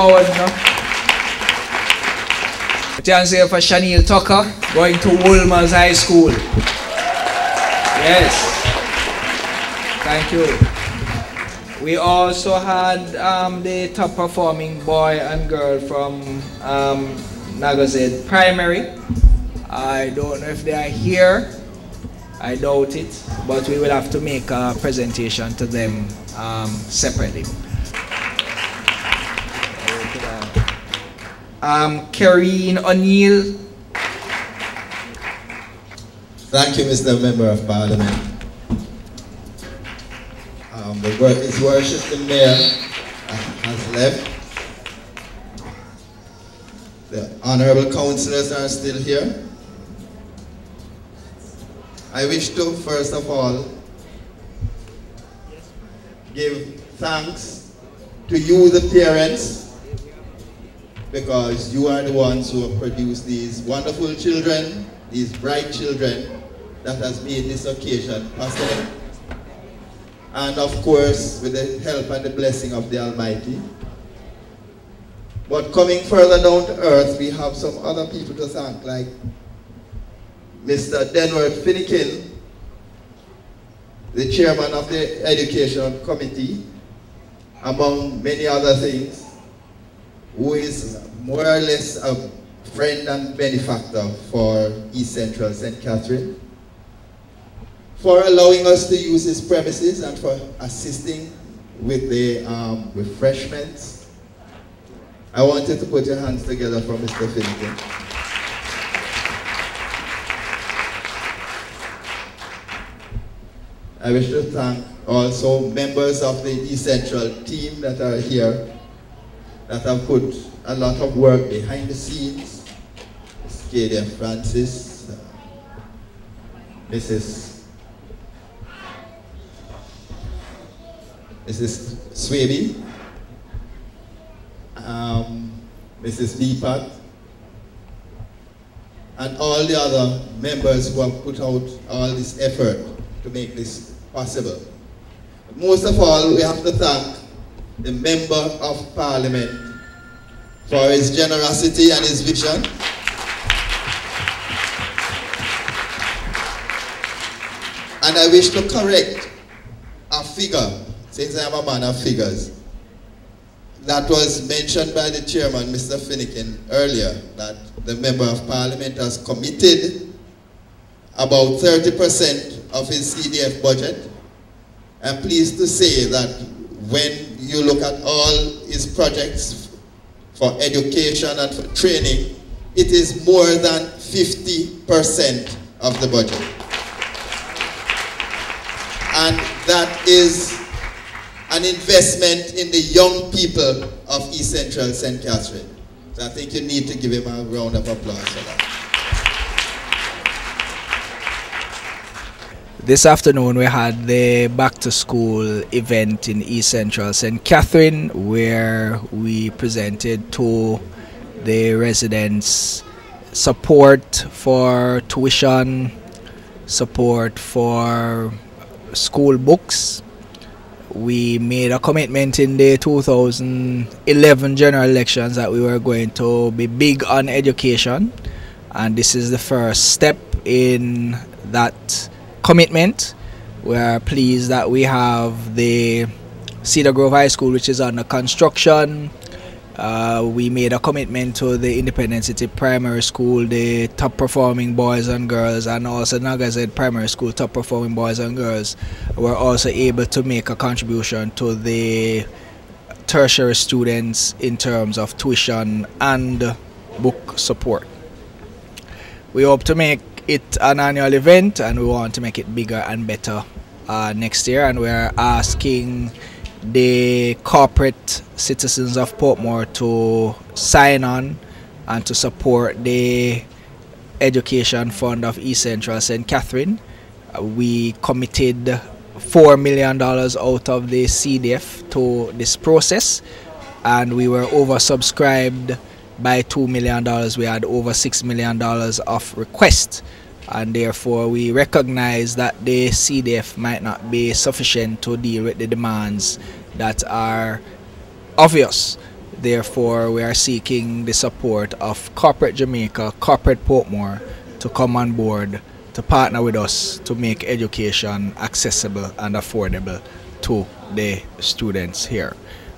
forward now. Here for Shaniel Tucker going to Wolmer's High School. Yes. Thank you. We also had um, the top performing boy and girl from um, Naggo Head Primary. I don't know if they are here. I doubt it, but we will have to make a presentation to them um, separately. Um, Karine O'Neill. Thank you, Mr. Member of Parliament. Um, the work is worship the mayor has left. The honorable councillors are still here. I wish to, first of all, give thanks to you, the parents, because you are the ones who have produced these wonderful children, these bright children that has made this occasion possible. And of course, with the help and the blessing of the Almighty. But coming further down to earth, we have some other people to thank, like Mr. Denworth Finnegan, the chairman of the Education Committee, among many other things who is more or less a friend and benefactor for East Central St. Catherine, for allowing us to use his premises and for assisting with the um, refreshments. I wanted to put your hands together for Mr. Finnegan. I wish to thank also members of the East Central team that are here that have put a lot of work behind the scenes. Ms. Kadia Francis, Mrs. Mrs. Swaby, um, Mrs. Deepak, and all the other members who have put out all this effort to make this possible. Most of all, we have to thank the Member of Parliament for his generosity and his vision. And I wish to correct a figure, since I am a man of figures, that was mentioned by the chairman, Mr. Finnegan, earlier, that the Member of Parliament has committed about 30% of his CDF budget. I'm pleased to say that when you look at all his projects for education and for training, it is more than 50% of the budget. And that is an investment in the young people of East Central St. Catherine. So I think you need to give him a round of applause for that. This afternoon we had the back to school event in East Central St. Catherine where we presented to the residents support for tuition, support for school books. We made a commitment in the 2011 general elections that we were going to be big on education and this is the first step in that commitment. We are pleased that we have the Cedar Grove High School, which is under construction. Uh, we made a commitment to the Independence City Primary School, the top performing boys and girls, and also Naggo Head Primary School, top performing boys and girls. We're also able to make a contribution to the tertiary students in terms of tuition and book support. We hope to make it an annual event and we want to make it bigger and better uh, next year and we're asking the corporate citizens of Portmore to sign on and to support the education fund of East Central St. Catherine. We committed $4 million out of the CDF to this process and we were oversubscribed by $2 million. We had over $6 million of requests and therefore we recognize that the CDF might not be sufficient to deal with the demands that are obvious. Therefore, we are seeking the support of Corporate Jamaica, Corporate Portmore to come on board to partner with us to make education accessible and affordable to the students here.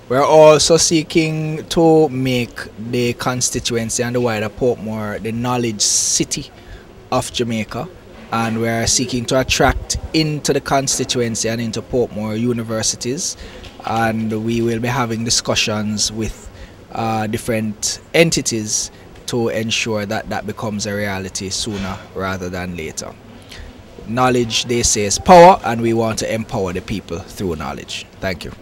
We're also seeking to make the constituency and the wider Portmore the knowledge city of Jamaica and we're seeking to attract into the constituency and into Portmore universities and we will be having discussions with uh, different entities to ensure that that becomes a reality sooner rather than later. Knowledge, they say, is power, and we want to empower the people through knowledge. Thank you.